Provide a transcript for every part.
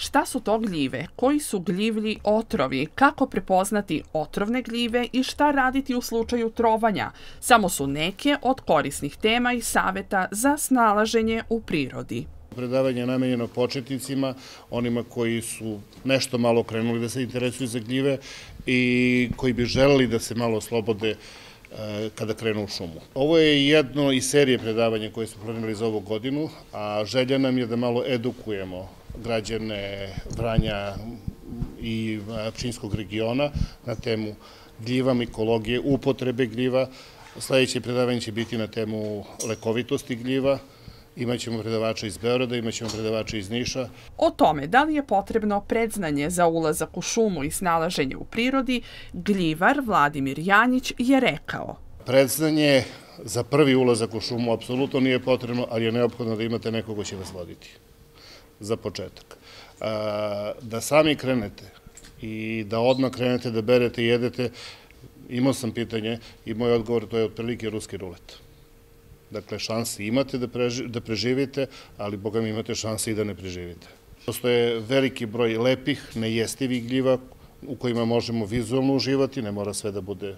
Šta su to gljive? Koji su gljivlji otrovi? Kako prepoznati otrovne gljive i šta raditi u slučaju trovanja? Samo su neke od korisnih tema i saveta za snalaženje u prirodi. Predavanje je namenjeno početnicima, onima koji su nešto malo krenuli da se interesuju za gljive i koji bi želeli da se malo slobode e, kada krenu u šumu. Ovo je jedno iz serije predavanja koje smo planirali za ovu godinu, a želja nam je da malo edukujemo građane Vranja i Pčinskog regiona na temu gljiva, mikologije, upotrebe gljiva. Sledeće predavanje će biti na temu lekovitosti gljiva, Imaćemo predavača iz Beorada, imaćemo predavača iz Niša. O tome da li je potrebno predznanje za ulazak u šumu i snalaženje u prirodi, gljivar Vladimir Janjić je rekao. Predznanje za prvi ulazak u šumu apsolutno nije potrebno, ali je neophodno da imate nekog ko će vas voditi za početak. Da sami krenete i da odmah krenete da berete i jedete, imao sam pitanje i moj odgovor to je otprilike ruski rulet. Dakle, šanse imate da, da preživite, ali boga mi imate šanse i da ne preživite. Postoje veliki broj lepih, nejestivih gljiva u kojima možemo vizualno uživati, ne mora sve da bude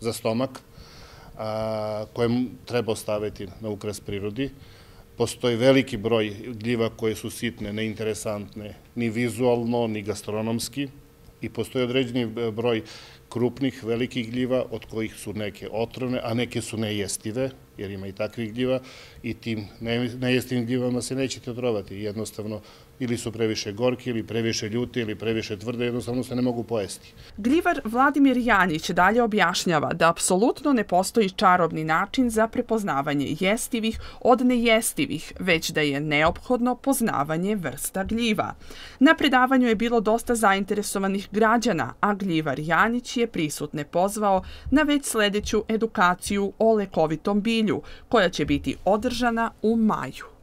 za stomak, a, koje treba ostaviti na ukras prirodi. Postoji veliki broj gljiva koje su sitne, neinteresantne, ni vizualno, ni gastronomski i postoji određeni broj krupnih, velikih gljiva, od kojih su neke otrovne, a neke su nejestive, jer ima i takvih gljiva, i tim nejestivim gljivama se nećete otrovati. Jednostavno, ili su previše gorke, ili previše ljute, ili previše tvrde, jednostavno se ne mogu pojesti. Glivar Vladimir Janjić dalje objašnjava da apsolutno ne postoji čarobni način za prepoznavanje jestivih od nejestivih, već da je neophodno poznavanje vrsta gljiva. Na predavanju je bilo dosta zainteresovanih građana, a gljivar Janjić je prisutne pozvao na već sledeću edukaciju o lekovitom bilju, koja će biti održana u maju.